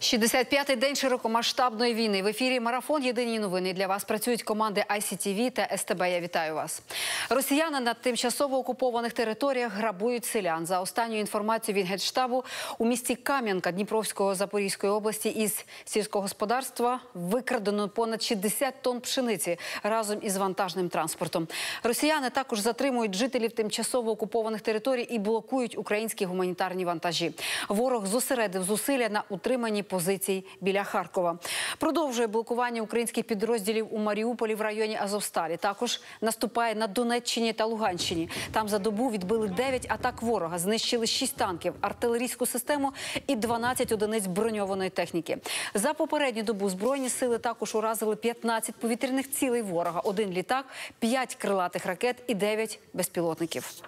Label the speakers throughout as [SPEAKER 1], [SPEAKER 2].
[SPEAKER 1] 65-й день широкомасштабної війни. В ефірі Марафон. Єдині новини для вас працюють команди ICTV та СТБ. Я вітаю вас. Росіяни на тимчасово окупованих територіях грабують селян. За останньою інформацією від генштабу у місті Кам'янка Дніпровського Запорізької області із сільського господарства викрадено понад 60 тонн пшениці разом із вантажним транспортом. Росіяни також затримують жителів тимчасово окупованих територій і блокують українські гуманітарні вантажі. Ворог зосередив зусилля на утриманні позицій біля Харкова. Продовжує блокування українських підрозділів у Маріуполі в районі Азовсталі. Також наступає на Донеччині та Луганщині. Там за добу відбили 9 атак ворога, знищили 6 танків, артилерійську систему і 12 одиниць броньованої техніки. За попередню добу збройні сили також уразили 15 повітряних цілей ворога, один літак, 5 крилатих ракет і 9 безпілотників.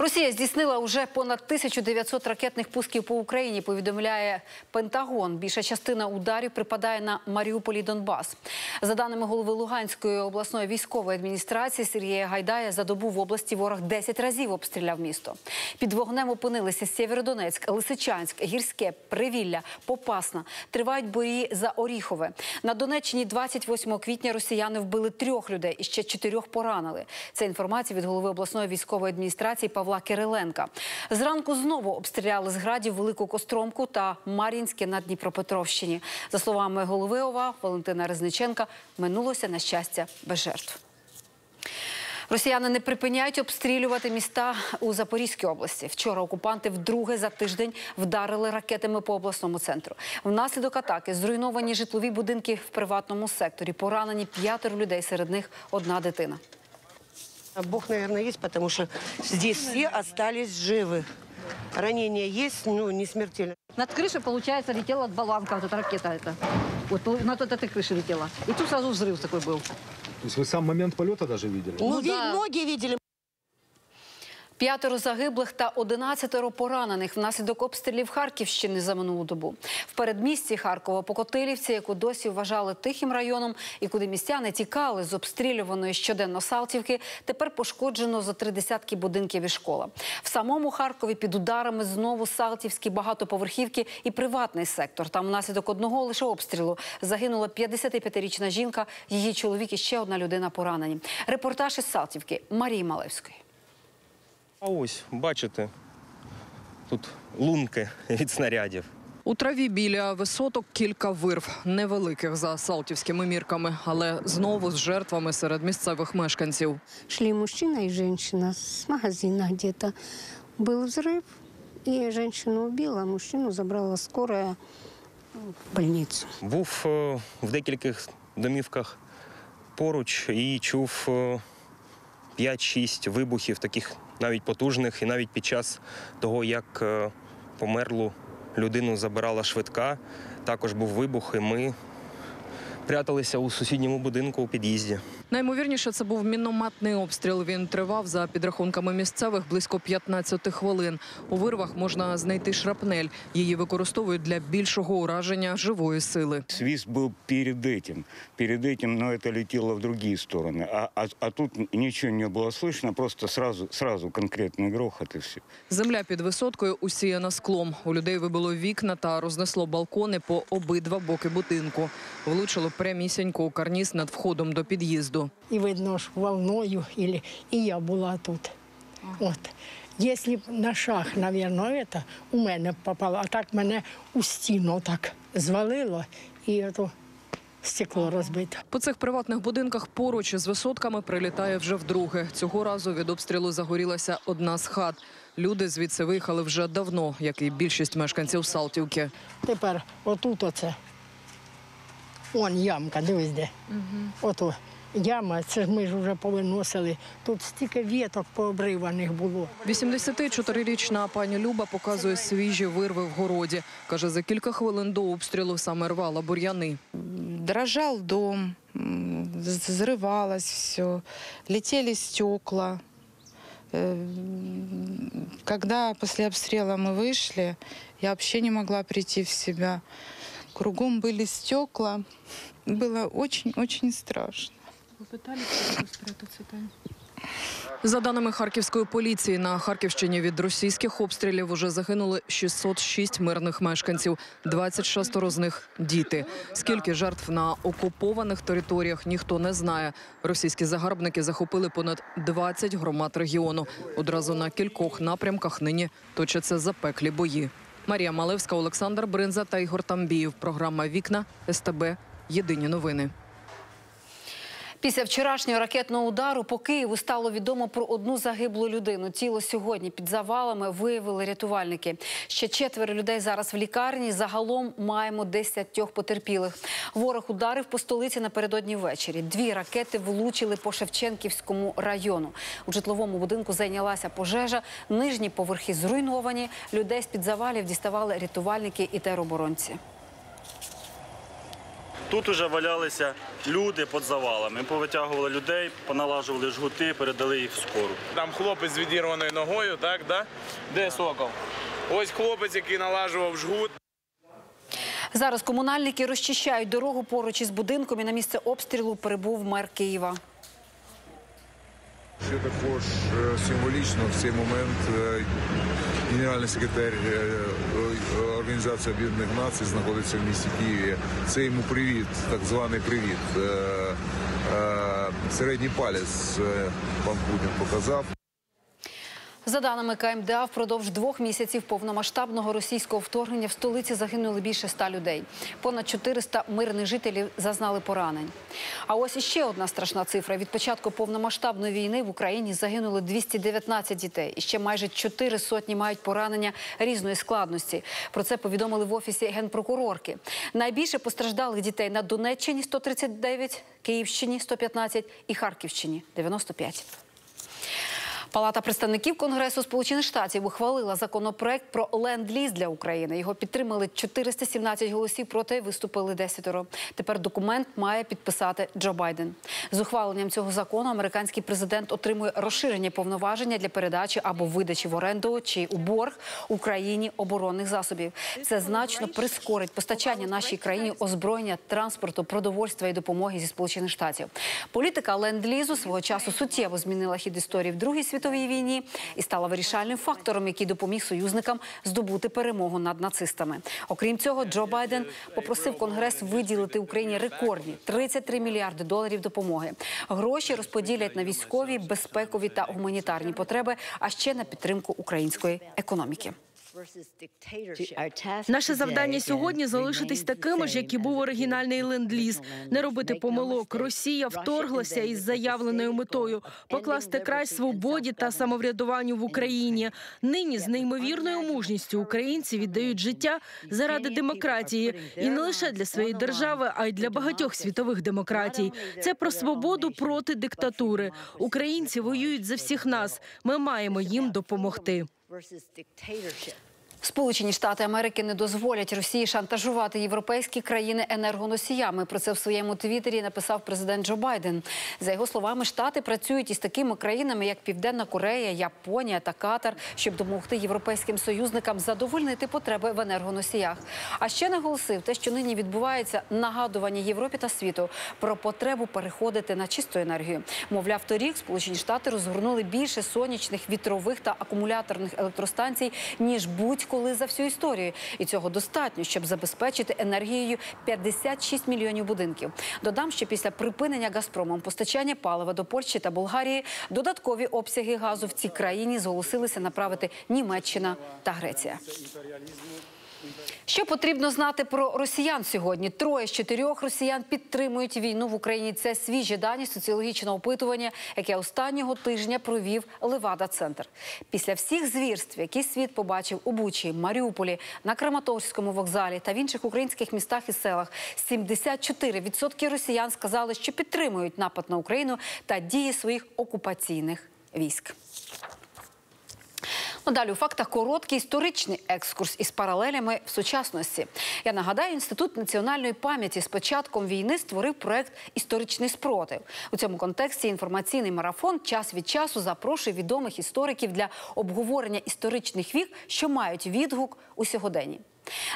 [SPEAKER 1] Росія здійснила вже понад 1900 ракетних пусків по Україні. Повідомляє Пентагон. Більша частина ударів припадає на Маріуполь і Донбас. За даними голови Луганської обласної військової адміністрації Сергія Гайдая, за добу в області ворог 10 разів обстріляв місто. Під вогнем опинилися Сєвєродонецьк, Лисичанськ, Гірське, Привілля, Попасна. Тривають бої за Оріхове. На Донеччині 28 квітня росіяни вбили трьох людей і ще чотирьох поранили. Це інформація від голови обласної військової адміністрації Павла Кириленка. Зранку знову обстріляли з градів Велику Костромку та Мар'їнське на Дніпропетровщині. За словами голови ОВА Валентина Резниченка, минулося на щастя без жертв. Росіяни не припиняють обстрілювати міста у Запорізькій області. Вчора окупанти вдруге за тиждень вдарили ракетами по обласному центру. Внаслідок атаки зруйновані житлові будинки в приватному секторі. Поранені п'ятеро людей, серед них одна дитина.
[SPEAKER 2] Бог, наверное, есть, потому что здесь все остались живы. Ранения есть, ну, не смертельно.
[SPEAKER 3] Над крышей, получается, летела от болванка, вот эта ракета эта. Вот над вот этой крышей летела. И тут сразу взрыв такой был.
[SPEAKER 4] То есть вы сам момент полета даже видели?
[SPEAKER 2] Ну,
[SPEAKER 3] Ну да.
[SPEAKER 2] многие видели.
[SPEAKER 1] П'ятеро загиблих та одинадцятеро поранених внаслідок обстрілів Харківщини за минулу добу. В передмісті Харкова Покотилівці, яку досі вважали тихим районом, і куди містяни тікали з обстрілюваної щоденно Салтівки, тепер пошкоджено за три десятки будинків і школа. В самому Харкові під ударами знову Салтівські багатоповерхівки і приватний сектор. Там внаслідок одного лише обстрілу загинула 55-річна жінка, її чоловік і ще одна людина поранені. Репортаж із Салтівки Марії Малевської.
[SPEAKER 5] А ось, бачите, тут лунки від снарядів.
[SPEAKER 6] У траві біля висоток кілька вирв, невеликих за салтівськими мірками, але знову з жертвами серед місцевих мешканців.
[SPEAKER 7] Шли мужчина и женщина с магазина где-то. Был взрыв, и женщину убила, а мужчину забрала скорая в больницу.
[SPEAKER 5] Був е, в декількох домівках поруч і чув е, 5-6 вибухів, таких навіть потужних, і навіть під час того, як е, померлу людину забирала швидка, також був вибух, і ми пряталися у сусідньому будинку у під'їзді.
[SPEAKER 6] Наймовірніше, це був мінометний обстріл. Він тривав за підрахунками місцевих близько 15 хвилин. У вирвах можна знайти шрапнель. Її використовують для більшого ураження живої сили.
[SPEAKER 8] Свист был перед этим. Перед этим, но это летело в другие стороны. А, а, а тут ничего не было слышно, просто сразу, сразу конкретный грохот и все.
[SPEAKER 6] Земля під висоткою усіяна склом. У людей вибило вікна та рознесло балкони по обидва боки будинку. Влучило прямісінько у карніз над входом до під'їзду.
[SPEAKER 9] і видно ж волною, і я була тут. От. Якщо б на шах, мабуть, у мене попало, а так мене у стіну так звалило, і ото стекло розбите.
[SPEAKER 6] По цих приватних будинках поруч із висотками прилітає вже вдруге. Цього разу від обстрілу загорілася одна з хат. Люди звідси виїхали вже давно, як і більшість мешканців Салтівки.
[SPEAKER 9] Тепер отут оце. Он ямка, дивись де. Ото яма, це ж ми ж вже повиносили. Тут стільки віток пообриваних було.
[SPEAKER 6] 84-річна пані Люба показує свіжі вирви в городі. Каже, за кілька хвилин до обстрілу саме рвала бур'яни.
[SPEAKER 10] дрожал дом, м, взрывалось все, летели стекла. Э, Когда после обстрела мы вышли, я вообще не могла прийти в себя. Кругом были стекла. Было очень-очень страшно.
[SPEAKER 6] Ви питали, спрятатися там? За даними харківської поліції, на Харківщині від російських обстрілів уже загинули 606 мирних мешканців, 26 з них діти. Скільки жертв на окупованих територіях ніхто не знає. Російські загарбники захопили понад 20 громад регіону. Одразу на кількох напрямках нині точаться запеклі бої. Марія Малевська, Олександр Бринза та Ігор Тамбіїв. Програма Вікна СТБ. Єдині новини.
[SPEAKER 1] Після вчорашнього ракетного удару по Києву стало відомо про одну загиблу людину. Тіло сьогодні під завалами виявили рятувальники. Ще четверо людей зараз в лікарні. Загалом маємо 10 потерпілих. Ворог ударив по столиці напередодні ввечері. Дві ракети влучили по Шевченківському району. У житловому будинку зайнялася пожежа. Нижні поверхи зруйновані. Людей з під завалів діставали рятувальники і тероборонці.
[SPEAKER 11] Тут уже валялися люди під завалами. Повитягували людей, поналажували жгути, передали їх в скору.
[SPEAKER 12] Там хлопець з відірваною ногою, так, да? Де сокол? Ось хлопець, який налажував жгут.
[SPEAKER 1] Зараз комунальники розчищають дорогу поруч із будинком і на місце обстрілу прибув мер Києва.
[SPEAKER 13] Ще також е, символічно в цей момент е, генеральний секретар е, Організації Об'єднаних Націй знаходиться в місті Києві. Це йому привіт, так званий привіт. Середній палець пан Путін показав.
[SPEAKER 1] За даними КМДА, впродовж двох місяців повномасштабного російського вторгнення в столиці загинули більше ста людей. Понад 400 мирних жителів зазнали поранень. А ось іще одна страшна цифра. Від початку повномасштабної війни в Україні загинули 219 дітей. І ще майже чотири сотні мають поранення різної складності. Про це повідомили в офісі генпрокурорки. Найбільше постраждалих дітей на Донеччині – 139, Київщині – 115 і Харківщині – 95. Палата представників Конгресу Сполучених Штатів ухвалила законопроект про ленд-ліз для України. Його підтримали 417 голосів, проти виступили десятеро. Тепер документ має підписати Джо Байден. З ухваленням цього закону американський президент отримує розширення повноваження для передачі або видачі в оренду чи у борг Україні оборонних засобів. Це значно прискорить постачання нашій країні озброєння, транспорту, продовольства і допомоги зі Сполучених Штатів. Політика ленд-лізу свого часу суттєво змінила хід історії в Другій світовій війні і стала вирішальним фактором, який допоміг союзникам здобути перемогу над нацистами. Окрім цього, Джо Байден попросив Конгрес виділити Україні рекордні 33 мільярди доларів допомоги. Гроші розподілять на військові, безпекові та гуманітарні потреби, а ще на підтримку української економіки.
[SPEAKER 14] Наше завдання сьогодні залишитись такими ж, як і був оригінальний ленд-ліз. не робити помилок. Росія вторглася із заявленою метою покласти край свободі та самоврядуванню в Україні. Нині з неймовірною мужністю українці віддають життя заради демократії, і не лише для своєї держави, а й для багатьох світових демократій. Це про свободу проти диктатури. Українці воюють за всіх нас. Ми маємо їм допомогти. versus dictatorship.
[SPEAKER 1] Сполучені Штати Америки не дозволять Росії шантажувати європейські країни енергоносіями. Про це в своєму твіттері написав президент Джо Байден. За його словами, штати працюють із такими країнами, як Південна Корея, Японія та Катар, щоб допомогти європейським союзникам задовольнити потреби в енергоносіях. А ще наголосив те, що нині відбувається нагадування Європі та світу про потребу переходити на чисту енергію. Мовляв, торік Сполучені Штати розгорнули більше сонячних, вітрових та акумуляторних електростанцій ніж будь коли за всю історію, і цього достатньо, щоб забезпечити енергією 56 мільйонів будинків. Додам, що після припинення Газпромом постачання палива до Польщі та Болгарії додаткові обсяги газу в цій країні зголосилися направити Німеччина та Греція. Що потрібно знати про росіян сьогодні? Троє з чотирьох росіян підтримують війну в Україні. Це свіжі дані соціологічного опитування, яке останнього тижня провів Левада Центр. Після всіх звірств, які світ побачив у Бучі, Маріуполі, на Краматорському вокзалі та в інших українських містах і селах, 74% росіян сказали, що підтримують напад на Україну та дії своїх окупаційних військ. Ну, далі у фактах короткий історичний екскурс із паралелями в сучасності. Я нагадаю, інститут національної пам'яті з початком війни створив проект Історичний спротив. У цьому контексті інформаційний марафон час від часу запрошує відомих істориків для обговорення історичних вік, що мають відгук у сьогоденні.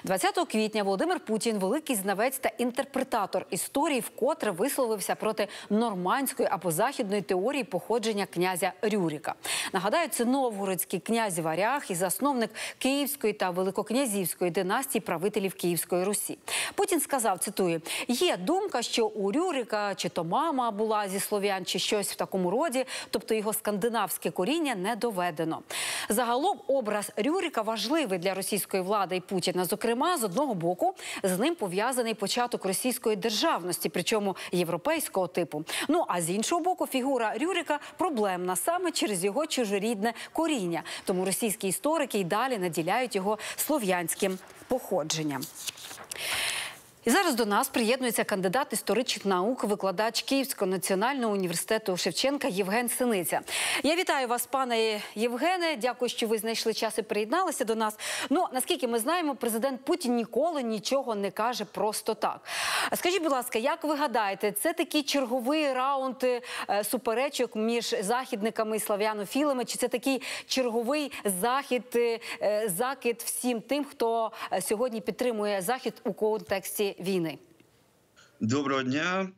[SPEAKER 1] 20 квітня Володимир Путін, великий знавець та інтерпретатор історії, вкотре висловився проти нормандської або західної теорії походження князя Рюріка. Нагадаю, це новгородський князь Варяг і засновник Київської та Великокнязівської династії правителів Київської Русі. Путін сказав, цитую: є думка, що у Рюрика чи то мама була зі слов'ян, чи щось в такому роді, тобто його скандинавське коріння не доведено. Загалом образ Рюрика важливий для російської влади і Путіна. Зокрема, з одного боку, з ним пов'язаний початок російської державності, причому європейського типу. Ну а з іншого боку, фігура Рюрика проблемна саме через його чужорідне коріння. Тому російські історики й далі наділяють його слов'янським походженням. І зараз до нас приєднується кандидат історичних наук, викладач Київського національного університету Шевченка Євген Синиця. Я вітаю вас, пане Євгене. Дякую, що ви знайшли час і приєдналися до нас. Ну наскільки ми знаємо, президент Путін ніколи нічого не каже просто так. Скажіть, будь ласка, як ви гадаєте, це такий черговий раунд е, суперечок між західниками і слав'янофілами? Чи це такий черговий захід, е, е, закид всім тим, хто сьогодні підтримує захід у контексті війни?
[SPEAKER 15] Доброго дня.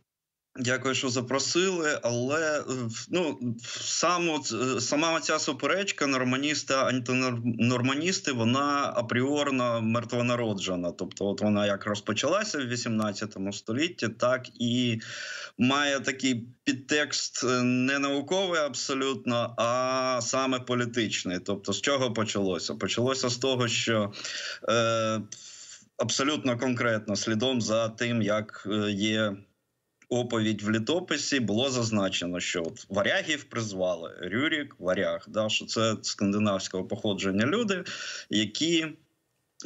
[SPEAKER 15] Дякую, що запросили. Але е, ну саму сама ця суперечка норманісти, антинорманісти, вона апріорно мертвонароджена. Тобто, от вона як розпочалася в 18 столітті, так і має такий підтекст е, не науковий абсолютно, а саме політичний. Тобто, з чого почалося? Почалося з того, що е, абсолютно конкретно слідом за тим, як е, є оповідь в літописі, було зазначено, що от варягів призвали Рюрік, варяг, да, що це скандинавського походження люди, які.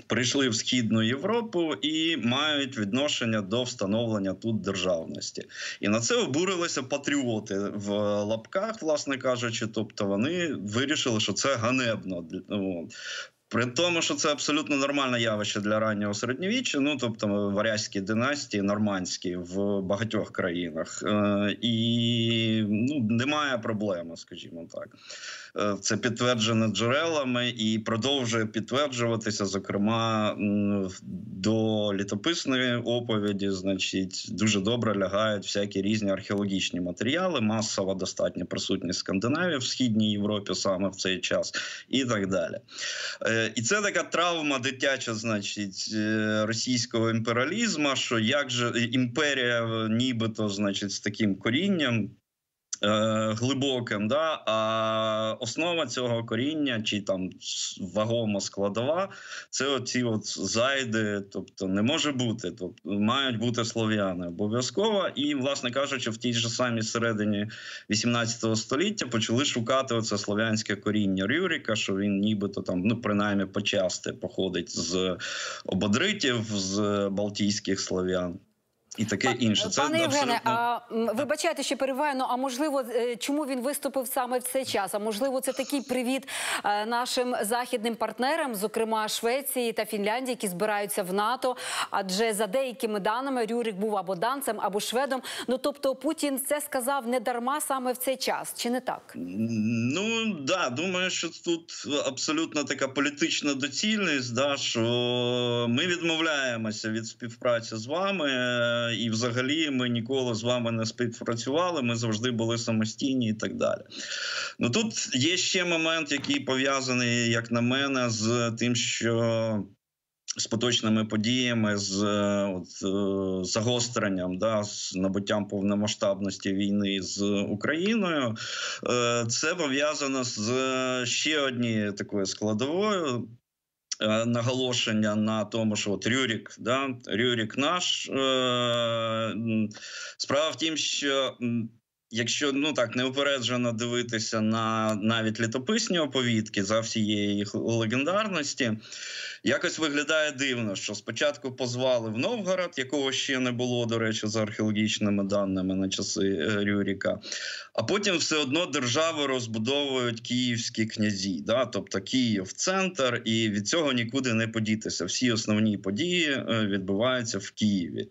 [SPEAKER 15] Прийшли в східну Європу і мають відношення до встановлення тут державності, і на це обурилися патріоти в лапках, власне кажучи. Тобто вони вирішили, що це ганебно. При тому, що це абсолютно нормальне явище для раннього середньовіччя, ну тобто варязькі династії, нормандські в багатьох країнах, е, і ну немає проблеми, скажімо так. Е, це підтверджено джерелами і продовжує підтверджуватися, зокрема до літописної оповіді. Значить, дуже добре лягають всякі різні археологічні матеріали, масово достатньо присутні Скандинавії в східній Європі саме в цей час, і так далі. І це така травма дитяча, значить, російського імперіалізму, що як же імперія, нібито, значить, з таким корінням. Глибоким, да, а основа цього коріння, чи там вагома складова, це оці от зайди, тобто не може бути, тобто мають бути слов'яни обов'язково. І, власне кажучи, в тій же самій середині 18 століття почали шукати оце слов'янське коріння Рюріка, що він нібито там, ну принаймні почасти походить з ободритів, з балтійських слов'ян. І таке інше. Це
[SPEAKER 1] Пане Євгене,
[SPEAKER 15] абсолютно...
[SPEAKER 1] а вибачайте, що перебиваю, ну, а можливо, е, чому він виступив саме в цей час? А можливо, це такий привіт е, нашим західним партнерам, зокрема Швеції та Фінляндії, які збираються в НАТО. Адже за деякими даними Рюрик був або данцем, або шведом. Ну тобто Путін це сказав не дарма саме в цей час, чи не так?
[SPEAKER 15] Ну да, думаю, що тут абсолютно така політична доцільність, да, що ми відмовляємося від співпраці з вами. І, взагалі, ми ніколи з вами не співпрацювали. Ми завжди були самостійні і так далі. Ну тут є ще момент, який пов'язаний, як на мене, з тим, що. З поточними подіями, з от, загостренням, да, з набуттям повномасштабності війни з Україною, це пов'язано з ще однією такою складовою. Наголошення на тому, що от Рюрік, да, Рюрік наш е, справа в тім, що якщо ну так неупереджено дивитися на навіть літописні оповідки за всієї їх легендарності, якось виглядає дивно, що спочатку позвали в Новгород, якого ще не було, до речі, за археологічними даними на часи Рюріка. А потім все одно державу розбудовують київські князі, да? тобто Київ центр, і від цього нікуди не подітися. Всі основні події відбуваються в Києві.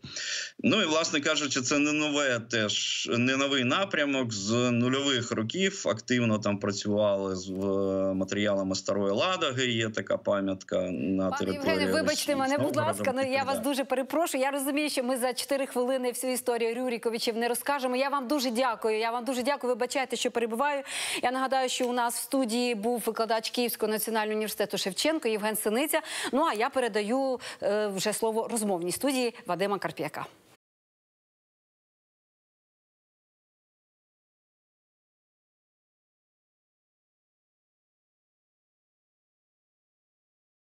[SPEAKER 15] Ну і власне кажучи, це не нове теж не новий напрямок з нульових років. Активно там працювали з матеріалами старої Ладоги. Є така пам'ятка на
[SPEAKER 1] Пане
[SPEAKER 15] території.
[SPEAKER 1] Євгене, вибачте мене, будь ласка. Ну я вас дуже перепрошую. Я розумію, що ми за 4 хвилини всю історію Рюріковичів не розкажемо. Я вам дуже дякую. Я вам дуже дякую. Вибачайте, що перебуваю. Я нагадаю, що у нас в студії був викладач Київського національного університету Шевченко Євген Синиця. Ну а я передаю е, вже слово розмовній студії Вадима Карп'яка.